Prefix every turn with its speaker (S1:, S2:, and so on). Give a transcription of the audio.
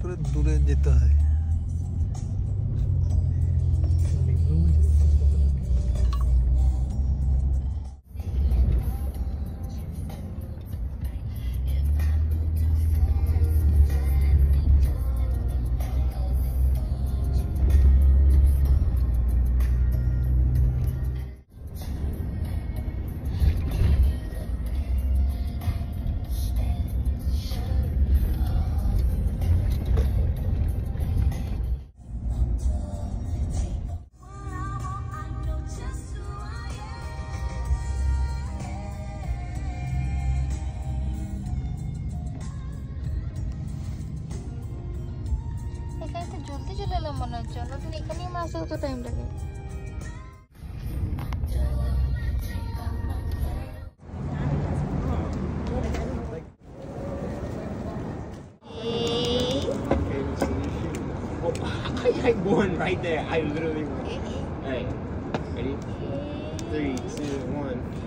S1: করে দূরে যেতে হয়
S2: এখানে তো জলদি চলে এলাম মনে হচ্ছে অন্যদিন এখানেই আমার আসতে কত টাইম লাগে
S3: I had one right there. I literally won. Hey, ready? Three, two, one.